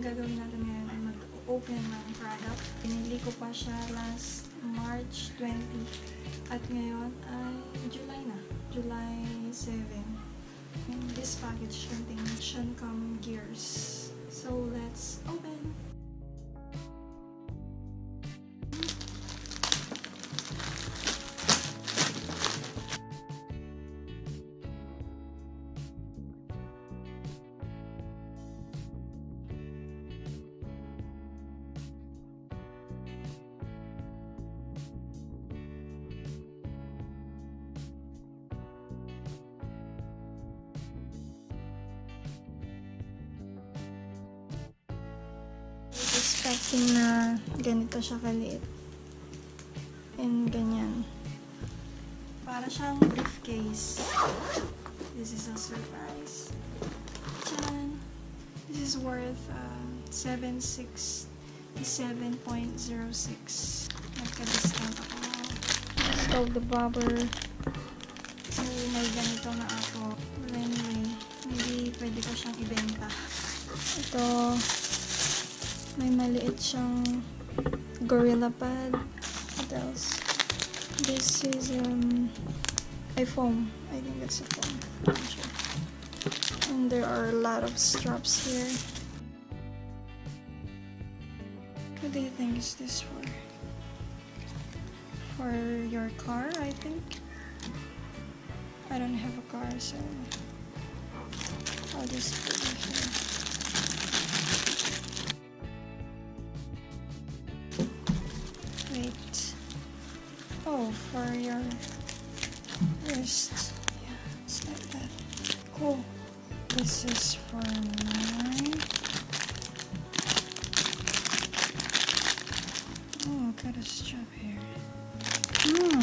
gagawin natin ngayon ay mag-open ng product. Pinili ko pa siya last March 20. At ngayon ay July na. July 7. And this package contains Shuncom gears. So let's open! Expecting na ganito siya kaliit. And ganyan. Para siyang briefcase. This is a surprise. Chan! This is worth uh, 767.06. Nagka-discount ako. Stole the bobber. So, may ganito na ako. But anyway, maybe pwede ko siyang ibenta. Ito, may maliit siyang GorillaPod. What else? This is um a foam. I think it's a foam. Sure. And there are a lot of straps here. What do you think is this for? For your car, I think. I don't have a car, so I'll just put it here. Oh, for your wrist. Yeah, it's like that. Cool. This is for mine. Oh, got a strap here. Hmm.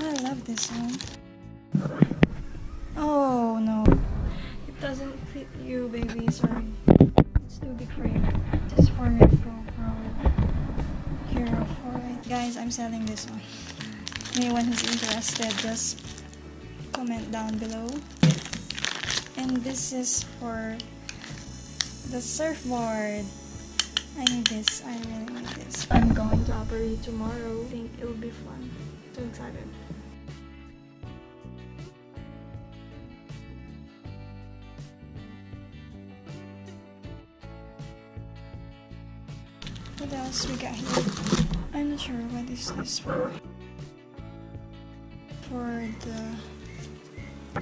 I love this one. Guys, I'm selling this one. Anyone who's interested, just comment down below. And this is for the surfboard. I need this. I really need this. I'm going to operate tomorrow. I think it'll be fun. Too excited. What else we got here? Not sure what is this for. For the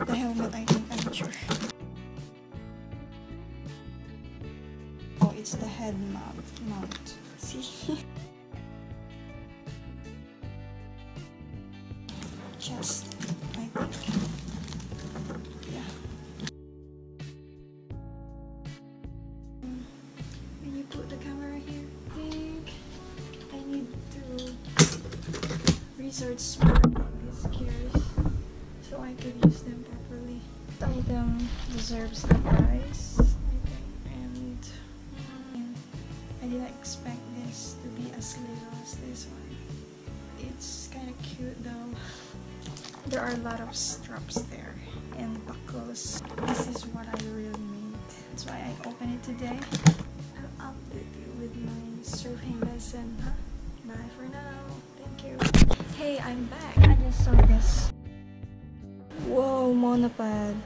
the helmet, I think. I'm not sure. Oh, it's the head mount. Mount. See? Chest, I think. Research more about these so I could use them properly. The item deserves the price, I think, and I didn't expect this to be as little as this one. It's kind of cute though. There are a lot of straps there and buckles. This is what I really need. That's why I opened it today. I'll update you with my surfing lesson. Bye for now. Thank you. Hey, I'm back. I just saw this. Whoa, monopod.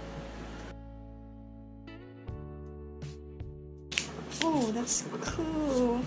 Oh, that's cool.